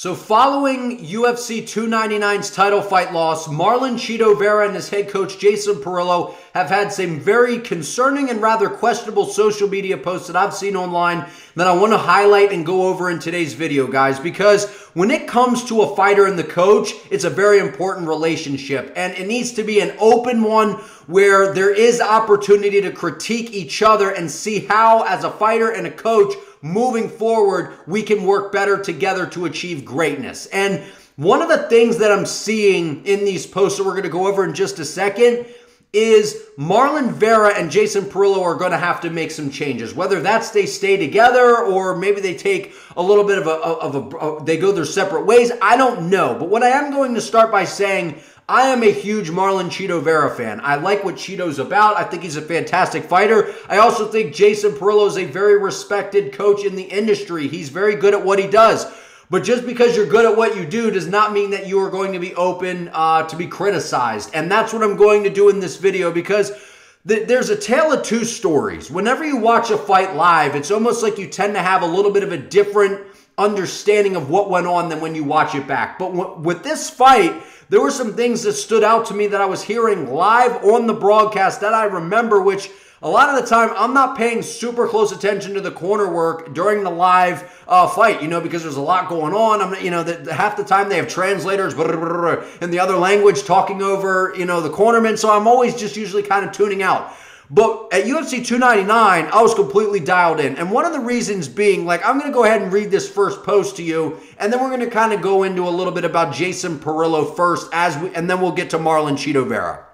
So, following UFC 299's title fight loss, Marlon Chito Vera and his head coach Jason Parillo have had some very concerning and rather questionable social media posts that I've seen online that I want to highlight and go over in today's video, guys, because when it comes to a fighter and the coach, it's a very important relationship and it needs to be an open one where there is opportunity to critique each other and see how, as a fighter and a coach, moving forward, we can work better together to achieve greatness. And one of the things that I'm seeing in these posts that we're going to go over in just a second is Marlon Vera and Jason Parillo are going to have to make some changes. Whether that's they stay together or maybe they take a little bit of a, of a, of a they go their separate ways. I don't know. But what I am going to start by saying I am a huge Marlon Chito Vera fan. I like what Chito's about. I think he's a fantastic fighter. I also think Jason Parillo is a very respected coach in the industry. He's very good at what he does. But just because you're good at what you do does not mean that you are going to be open uh, to be criticized. And that's what I'm going to do in this video because th- there's a tale of two stories. Whenever you watch a fight live, it's almost like you tend to have a little bit of a different understanding of what went on than when you watch it back. But with this fight, there were some things that stood out to me that I was hearing live on the broadcast that I remember, which a lot of the time I'm not paying super close attention to the corner work during the live uh, fight, you know, because there's a lot going on. I'm, you know, the, half the time they have translators in the other language talking over, you know, the cornerman. So I'm always just usually kind of tuning out. But at UFC 299, I was completely dialed in. And one of the reasons being, like, I'm going to go ahead and read this first post to you, and then we're going to kind of go into a little bit about Jason Parillo first, as we, and then we'll get to Marlon Chito Vera.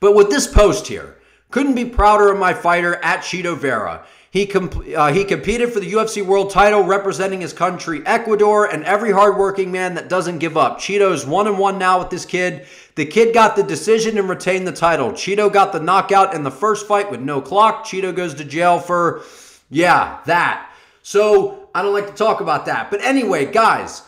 But with this post here, couldn't be prouder of my fighter at Chito Vera. He, comp- uh, he competed for the UFC world title representing his country, Ecuador, and every hardworking man that doesn't give up. Chito's one and one now with this kid. The kid got the decision and retained the title. Chito got the knockout in the first fight with no clock. Chito goes to jail for, yeah, that. So I don't like to talk about that. But anyway, guys,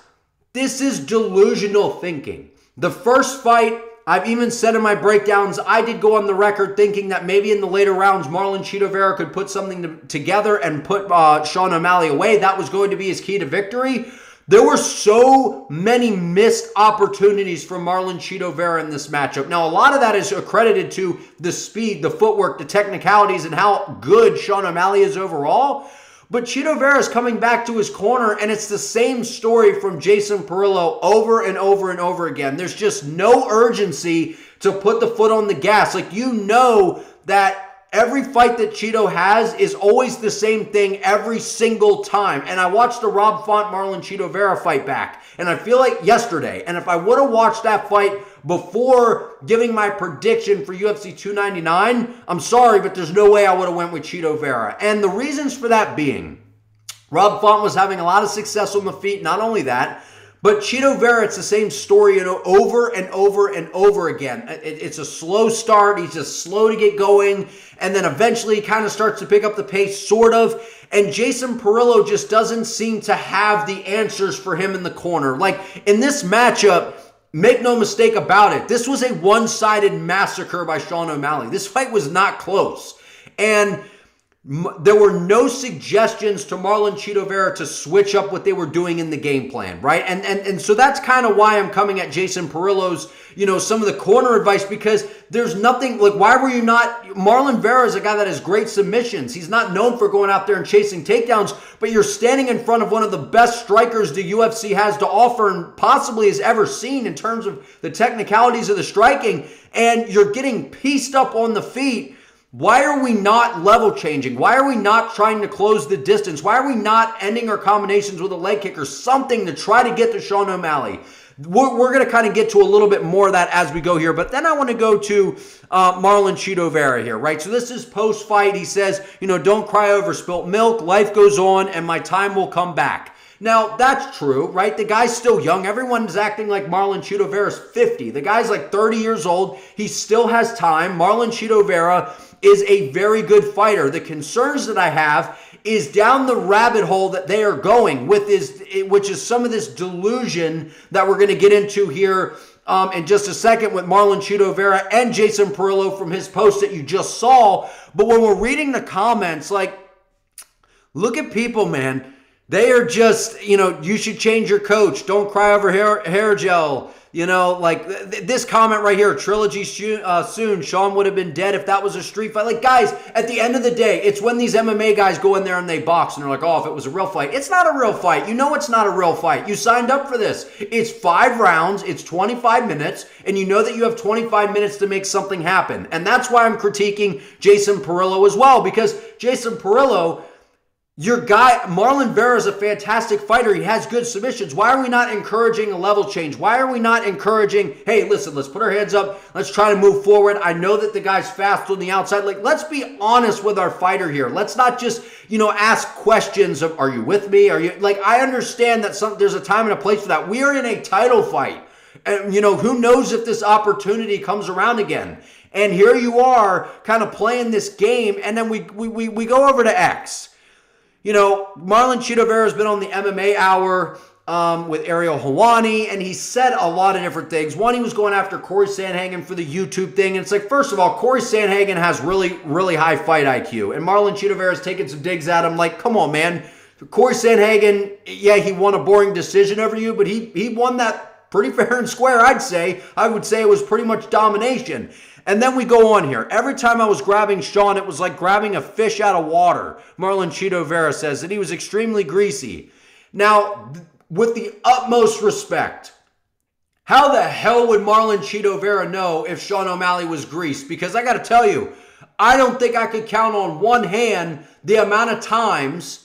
this is delusional thinking. The first fight, I've even said in my breakdowns, I did go on the record thinking that maybe in the later rounds, Marlon Chito Vera could put something to, together and put uh, Sean O'Malley away. That was going to be his key to victory. There were so many missed opportunities from Marlon Chito Vera in this matchup. Now, a lot of that is accredited to the speed, the footwork, the technicalities, and how good Sean O'Malley is overall. But Chito Vera is coming back to his corner, and it's the same story from Jason Parillo over and over and over again. There's just no urgency to put the foot on the gas. Like, you know that Every fight that Chito has is always the same thing every single time. And I watched the Rob Font Marlon Chito Vera fight back. And I feel like yesterday, and if I would have watched that fight before giving my prediction for UFC 299, I'm sorry, but there's no way I would have went with Chito Vera. And the reasons for that being, Rob Font was having a lot of success on the feet. Not only that, but Chito Vera, it's the same story you know, over and over and over again. it's a slow start. He's just slow to get going. And then eventually he kind of starts to pick up the pace, sort of. And Jason Parillo just doesn't seem to have the answers for him in the corner. Like in this matchup, make no mistake about it, this was a one sided massacre by Sean O'Malley. This fight was not close. And there were no suggestions to Marlon Chito Vera to switch up what they were doing in the game plan, right? And and and so that's kind of why I'm coming at Jason Parillo's, you know, some of the corner advice because there's nothing like why were you not Marlon Vera is a guy that has great submissions. He's not known for going out there and chasing takedowns, but you're standing in front of one of the best strikers the UFC has to offer and possibly has ever seen in terms of the technicalities of the striking and you're getting pieced up on the feet why are we not level changing? Why are we not trying to close the distance? Why are we not ending our combinations with a leg kick or something to try to get to Sean O'Malley? We're, we're going to kind of get to a little bit more of that as we go here, but then I want to go to uh, Marlon Chito Vera here, right? So this is post fight. He says, you know, don't cry over spilt milk. Life goes on, and my time will come back. Now, that's true, right? The guy's still young. Everyone's acting like Marlon Chito Vera's 50. The guy's like 30 years old. He still has time. Marlon Chito Vera is a very good fighter. The concerns that I have is down the rabbit hole that they are going with is which is some of this delusion that we're going to get into here um, in just a second with Marlon Chito Vera and Jason Parillo from his post that you just saw. But when we're reading the comments, like, look at people, man. They are just, you know, you should change your coach. Don't cry over hair, hair gel. You know, like th- this comment right here, trilogy soon, uh, soon. Sean would have been dead if that was a street fight. Like, guys, at the end of the day, it's when these MMA guys go in there and they box and they're like, oh, if it was a real fight. It's not a real fight. You know it's not a real fight. You signed up for this. It's five rounds, it's 25 minutes, and you know that you have 25 minutes to make something happen. And that's why I'm critiquing Jason Parillo as well, because Jason Parillo your guy, Marlon Vera, is a fantastic fighter. He has good submissions. Why are we not encouraging a level change? Why are we not encouraging, hey, listen, let's put our hands up. Let's try to move forward. I know that the guy's fast on the outside. Like, let's be honest with our fighter here. Let's not just, you know, ask questions of, are you with me? Are you, like, I understand that some, there's a time and a place for that. We are in a title fight. And, you know, who knows if this opportunity comes around again. And here you are kind of playing this game. And then we, we, we, we go over to X. You know, Marlon Chito has been on the MMA Hour um, with Ariel Helwani, and he said a lot of different things. One, he was going after Corey Sandhagen for the YouTube thing, and it's like, first of all, Corey Sandhagen has really, really high fight IQ, and Marlon Chito is taking some digs at him. Like, come on, man. Corey Sandhagen, yeah, he won a boring decision over you, but he he won that pretty fair and square, I'd say. I would say it was pretty much domination. And then we go on here. Every time I was grabbing Sean, it was like grabbing a fish out of water. Marlon Chito Vera says that he was extremely greasy. Now, with the utmost respect, how the hell would Marlon Chito Vera know if Sean O'Malley was greased? Because I got to tell you, I don't think I could count on one hand the amount of times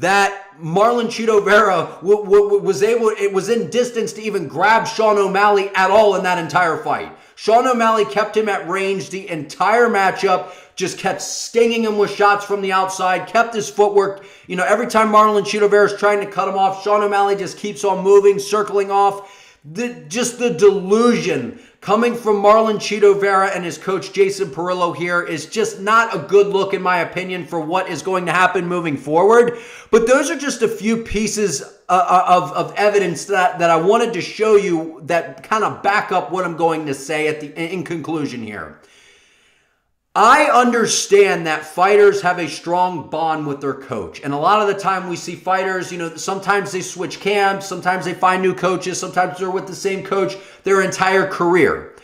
that Marlon Chito Vera w- w- was able, it was in distance to even grab Sean O'Malley at all in that entire fight. Sean O'Malley kept him at range the entire matchup, just kept stinging him with shots from the outside, kept his footwork. You know, every time Marlon Chito Vera is trying to cut him off, Sean O'Malley just keeps on moving, circling off. The, just the delusion coming from Marlon Chito Vera and his coach Jason Parillo here is just not a good look, in my opinion, for what is going to happen moving forward. But those are just a few pieces uh, uh, of, of evidence that, that I wanted to show you that kind of back up what I'm going to say at the in conclusion here. I understand that fighters have a strong bond with their coach. And a lot of the time we see fighters, you know, sometimes they switch camps, sometimes they find new coaches, sometimes they're with the same coach their entire career.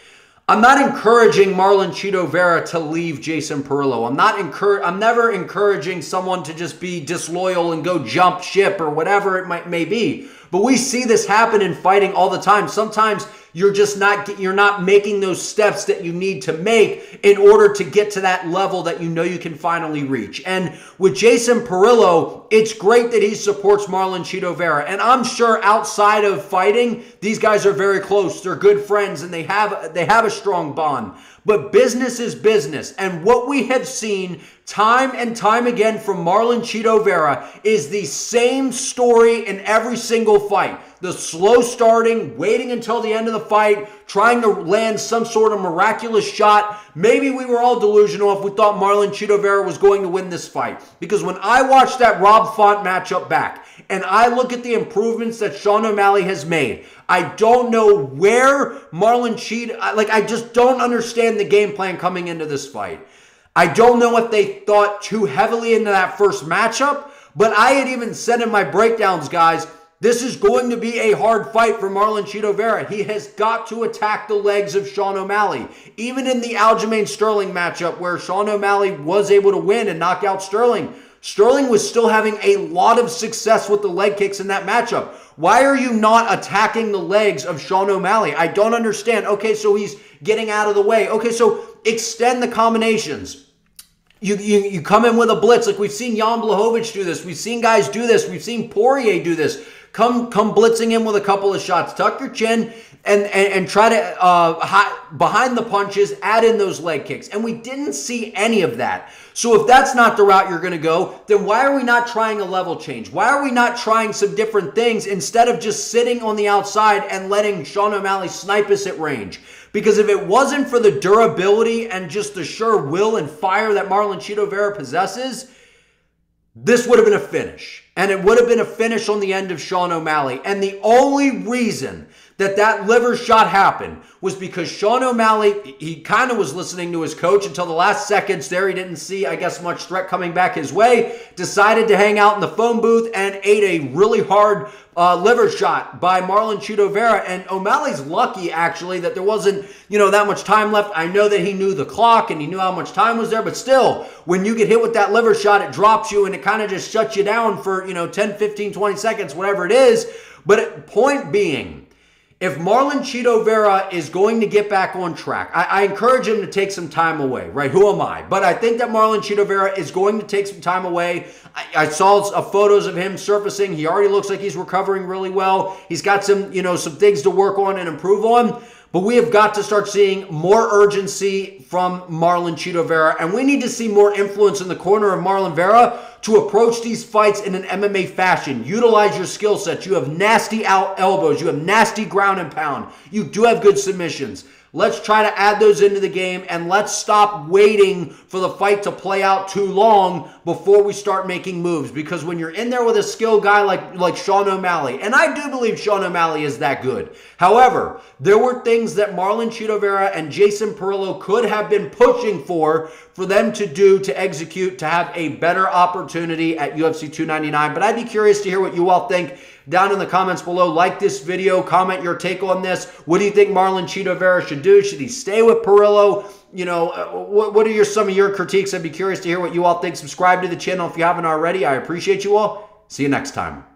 I'm not encouraging Marlon Chito Vera to leave Jason Parillo. I'm not encour- I'm never encouraging someone to just be disloyal and go jump ship or whatever it might may be. But we see this happen in fighting all the time. Sometimes you're just not you're not making those steps that you need to make in order to get to that level that you know you can finally reach. And with Jason Parillo, it's great that he supports Marlon Chito Vera. And I'm sure outside of fighting, these guys are very close. They're good friends and they have they have a strong bond. But business is business. And what we have seen time and time again from Marlon Chito Vera is the same story in every single fight. The slow starting, waiting until the end of the fight, trying to land some sort of miraculous shot. Maybe we were all delusional if we thought Marlon Chito Vera was going to win this fight. Because when I watched that Rob Font matchup back, and I look at the improvements that Sean O'Malley has made, I don't know where Marlon Chito, like I just don't understand the game plan coming into this fight. I don't know if they thought too heavily into that first matchup, but I had even said in my breakdowns, guys, this is going to be a hard fight for Marlon Chito Vera. He has got to attack the legs of Sean O'Malley. Even in the Aljamain Sterling matchup, where Sean O'Malley was able to win and knock out Sterling, Sterling was still having a lot of success with the leg kicks in that matchup. Why are you not attacking the legs of Sean O'Malley? I don't understand. Okay, so he's getting out of the way. Okay, so extend the combinations. You, you, you come in with a blitz like we've seen Jan Blachowicz do this. We've seen guys do this. We've seen Poirier do this. Come come blitzing in with a couple of shots. Tuck your chin and and, and try to uh, behind the punches, add in those leg kicks. And we didn't see any of that. So if that's not the route you're going to go, then why are we not trying a level change? Why are we not trying some different things instead of just sitting on the outside and letting Sean O'Malley snipe us at range? Because if it wasn't for the durability and just the sure will and fire that Marlon Chito Vera possesses, this would have been a finish. And it would have been a finish on the end of Sean O'Malley. And the only reason that that liver shot happened was because Sean O'Malley, he kind of was listening to his coach until the last seconds there. He didn't see, I guess, much threat coming back his way. Decided to hang out in the phone booth and ate a really hard uh, liver shot by Marlon Chito Vera. And O'Malley's lucky, actually, that there wasn't, you know, that much time left. I know that he knew the clock and he knew how much time was there, but still, when you get hit with that liver shot, it drops you and it kind of just shuts you down for, you know, 10, 15, 20 seconds, whatever it is. But point being, if Marlon Chito Vera is going to get back on track, I, I, encourage him to take some time away, right? Who am I? But I think that Marlon Chito Vera is going to take some time away. I, I saw uh, photos of him surfacing. He already looks like he's recovering really well. He's got some, you know, some things to work on and improve on. But we have got to start seeing more urgency from Marlon Chito Vera, and we need to see more influence in the corner of Marlon Vera to approach these fights in an MMA fashion. Utilize your skill sets. You have nasty out elbows. You have nasty ground and pound. You do have good submissions. Let's try to add those into the game and let's stop waiting for the fight to play out too long before we start making moves. Because when you're in there with a skilled guy like, like Sean O'Malley, and I do believe Sean O'Malley is that good. However, there were things that Marlon Chito Vera and Jason Parillo could have been pushing for for them to do, to execute, to have a better opportunity at UFC 299. But I'd be curious to hear what you all think down in the comments below. Like this video, comment your take on this. What do you think Marlon Chito Vera should do? Should he stay with Parillo? You know, uh, what, what are your some of your critiques? I'd be curious to hear what you all think. Subscribe to the channel if you haven't already. I appreciate you all. See you next time.